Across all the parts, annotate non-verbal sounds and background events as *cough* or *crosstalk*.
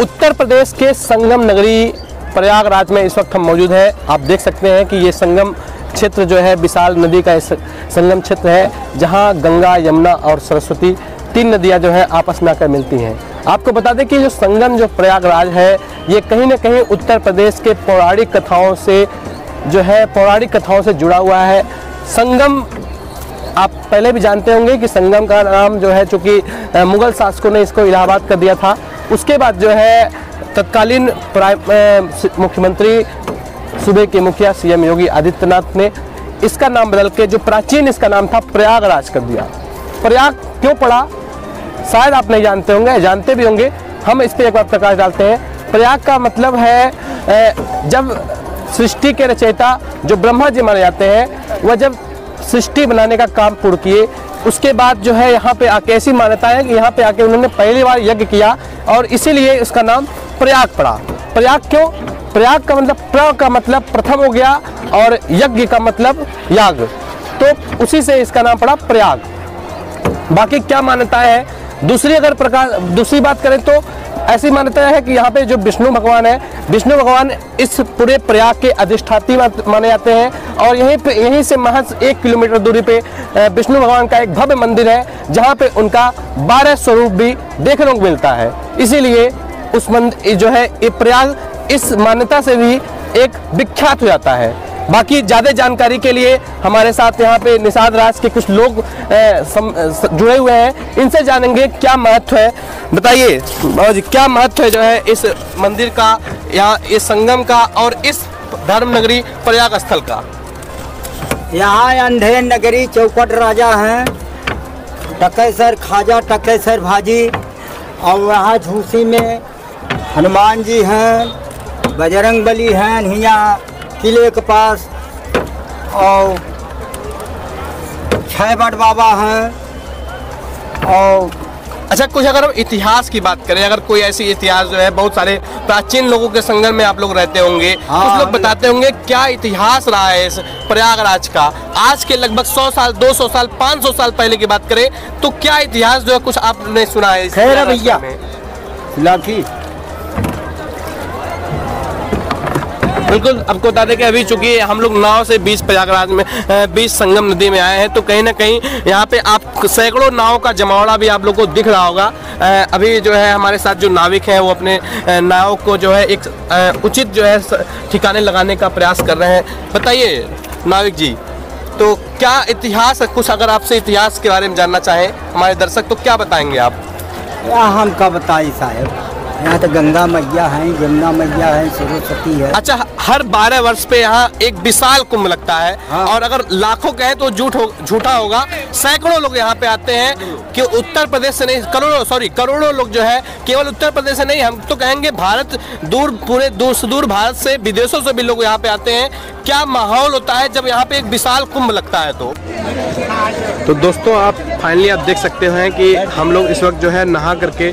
उत्तर प्रदेश के संगम नगरी प्रयागराज में इस वक्त हम मौजूद हैं। आप देख सकते हैं कि ये संगम क्षेत्र जो है, विशाल नदी का संगम क्षेत्र है, जहाँ गंगा, यमुना और सरस्वती तीन नदियाँ जो हैं आपस में आकर मिलती हैं। आपको बता दें कि जो संगम, जो प्रयागराज है, ये कहीं ना कहीं उत्तर प्रदेश के पौराणिक कथाओं से जो है, पौराणिक कथाओं से जुड़ा हुआ है। संगम, आप पहले भी जानते होंगे कि संगम का नाम जो है, चूँकि मुगल शासकों ने इसको इलाहाबाद कर दिया था। उसके बाद जो है तत्कालीन मुख्यमंत्री, सूबे के मुखिया सीएम योगी आदित्यनाथ ने इसका नाम बदल के, जो प्राचीन इसका नाम था प्रयागराज कर दिया। प्रयाग क्यों पड़ा? शायद आप नहीं जानते होंगे, जानते भी होंगे। हम इस पर एक बार प्रकाश डालते हैं। प्रयाग का मतलब है जब सृष्टि के रचयिता जो ब्रह्मा जी माने जाते हैं, वह जब सृष्टि बनाने का काम पूर्ण किए। उसके बाद जो है यहाँ पे आके ऐसी मान्यता है कि यहाँ पे आके उन्होंने पहली बार यज्ञ किया और इसीलिए उसका नाम प्रयाग पड़ा। प्रयाग क्यों? प्रयाग का मतलब प्र का मतलब प्रथम हो गया और यज्ञ का मतलब याग। तो उसी से इसका नाम पड़ा प्रयाग। बाकी क्या मान्यताएँ हैं? दूसरी अगर प्रकार, दूसरी बात करें तो ऐसी मान्यता है कि यहाँ पे जो विष्णु भगवान है, विष्णु भगवान इस पूरे प्रयाग के अधिष्ठाती माने जाते हैं और यहीं पे, यहीं से महज एक किलोमीटर दूरी पे विष्णु भगवान का एक भव्य मंदिर है, जहाँ पे उनका बारह स्वरूप भी देखने को मिलता है। इसीलिए उस मंदिर जो है, ये प्रयाग इस मान्यता से भी एक विख्यात हो जाता है। बाकी ज़्यादा जानकारी के लिए हमारे साथ यहाँ पे निषाद राज के कुछ लोग जुड़े हुए हैं। इनसे जानेंगे क्या महत्व है। बताइए क्या महत्व है जो है इस मंदिर का यहाँ इस संगम का और इस धर्म नगरी प्रयाग स्थल का? यहाँ अंधे नगरी चौपट राजा हैं। टकेसर खाजा, टकेसर भाजी और वहाँ झूसी में हनुमान जी हैं बजरंग बली हैं यहाँ किले के पास। और छः बट बाबा हैं। और अच्छा कुछ अगर हम इतिहास की बात करें अगर कोई ऐसी इतिहास जो है बहुत सारे प्राचीन लोगों के संगम में आप लोग रहते होंगे हाँ, कुछ लोग बताते होंगे क्या इतिहास रहा है इस प्रयागराज का? आज के लगभग 100 साल 200 साल 500 साल पहले की बात करें तो क्या इतिहास जो है कुछ आपने सुना है खैर भैया। लाठी। बिल्कुल आपको बता दें कि अभी चूँकि हम लोग नाव से बीच प्रयागराज में बीच संगम नदी में आए हैं तो कहीं ना कहीं यहाँ पे आप सैकड़ों नाव का जमावड़ा भी आप लोग को दिख रहा होगा। अभी जो है हमारे साथ जो नाविक हैं, वो अपने नाव को जो है एक उचित जो है ठिकाने लगाने का प्रयास कर रहे हैं। बताइए, नाविक जी तो क्या इतिहास, कुछ अगर आपसे इतिहास के बारे में जानना चाहें हमारे दर्शक तो क्या बताएँगे आप? हम का बताई साहब। यहाँ तो गंगा मैया हैं यमुना मैया है सरस्वती है। अच्छा हर बारह वर्ष पे यहाँ एक विशाल कुंभ लगता है। हाँ। और अगर लाखों कहे तो झूठ हो झूठा होगा। सैकड़ों लोग यहाँ पे आते हैं कि उत्तर प्रदेश से नहीं करोड़ों सॉरी करोड़ों लोग जो है केवल उत्तर प्रदेश से नहीं हम तो कहेंगे भारत दूर पूरे दूर सुदूर भारत से विदेशों से भी लोग यहाँ पे आते हैं। क्या माहौल होता है जब यहाँ पे एक विशाल कुंभ लगता है तो? तो दोस्तों, आप फाइनली आप देख सकते हैं कि हम लोग इस वक्त जो है नहा करके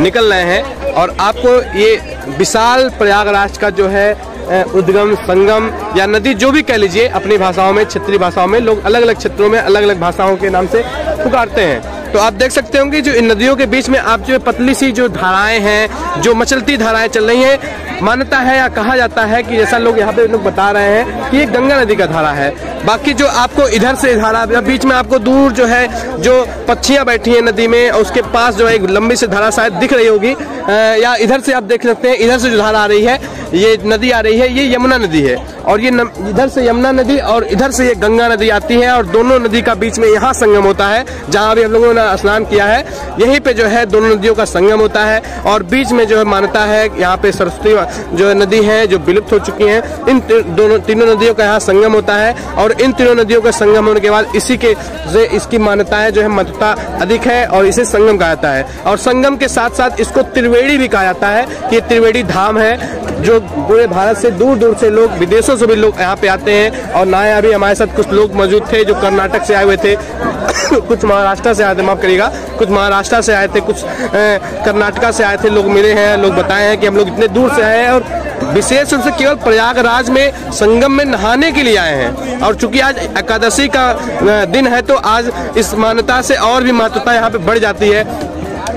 निकल रहे हैं और आपको ये विशाल प्रयागराज का जो है उद्गम, संगम या नदी जो भी कह लीजिए, अपनी भाषाओं में, क्षेत्रीय भाषाओं में, लोग अलग अलग क्षेत्रों में अलग अलग भाषाओं के नाम से पुकारते हैं। तो आप देख सकते होंगे जो इन नदियों के बीच में आप जो पतली सी जो धाराएँ हैं, जो मचलती धाराएँ चल रही हैं मान्यता है या कहा जाता है कि जैसा लोग यहाँ पे लोग बता रहे हैं कि ये गंगा नदी का धारा है। बाकी जो आपको इधर से धारा बीच में आपको दूर जो है, जो पक्षियाँ बैठी हैं नदी में, उसके पास जो है एक लंबी सी धारा शायद दिख रही होगी या इधर से आप देख सकते हैं, इधर से जो धारा आ रही है, ये नदी आ रही है, ये यमुना नदी है। और ये नम- इधर से यमुना नदी और इधर से ये गंगा नदी आती है और दोनों नदी का बीच में यहाँ संगम होता है, जहाँ भी हम लोगों ने स्नान किया है, यहीं पे जो है दोनों नदियों का संगम होता है। और बीच में जो है मान्यता है, यहाँ पे सरस्वती जो नदी है, जो विलुप्त हो चुकी हैं, इन दोनों, तीनों नदियों का यहाँ संगम होता है और इन तीनों नदियों का संगम होने के बाद इसी के जो, इसकी मान्यता है, जो है महत्वता अधिक है और इसे संगम कहा जाता है। और संगम के साथ साथ इसको त्रिवेणी भी कहा जाता है कि त्रिवेणी धाम है। जो पूरे भारत से दूर दूर से लोग, विदेशों से भी लोग यहाँ पे आते हैं और ना अभी हमारे साथ कुछ लोग मौजूद थे जो कर्नाटक से आए हुए थे। *coughs* कुछ महाराष्ट्र से आए थे, माफ़ करिएगा। कुछ महाराष्ट्र से आए थे, कुछ कर्नाटका से आए थे, लोग मिले हैं, लोग बताए हैं कि हम लोग इतने दूर से आए हैं और विशेष रूप से केवल प्रयागराज में संगम में नहाने के लिए आए हैं। और चूँकि आज एकादशी का दिन है तो आज इस मान्यता से और भी महत्वता यहाँ पे बढ़ जाती है।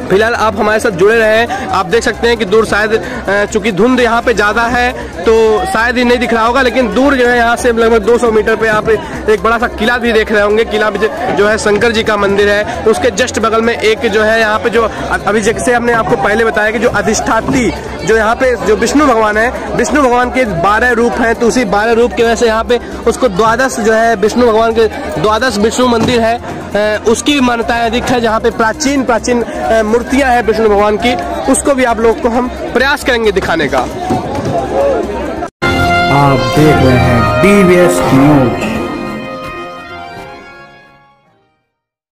फ़िलहाल आप हमारे साथ जुड़े रहे आप देख सकते हैं कि दूर शायद चूँकि धुंध यहाँ पे ज़्यादा है तो शायद ही नहीं दिख रहा होगा, लेकिन दूर जो है यहाँ से लगभग 200 मीटर पे आप एक बड़ा सा किला भी देख रहे होंगे। किला जो- है शंकर जी का मंदिर है। उसके जस्ट बगल में एक जो है यहाँ पे जो अभी जैसे हमने आपको पहले बताया कि जो अधिष्ठाती जो यहाँ पे जो विष्णु भगवान है, विष्णु भगवान के बारह रूप हैं तो उसी बारह रूप की वजह से यहाँ पे उसको द्वादश जो है विष्णु भगवान के, द्वादश विष्णु मंदिर है। उसकी भी मान्यताएँ अधिक है, जहाँ पे प्राचीन प्राचीन मूर्तियाँ हैं विष्णु भगवान की, उसको भी आप लोग को हम प्रयास करेंगे दिखाने का। आप देख रहे हैं डीवीएस न्यूज़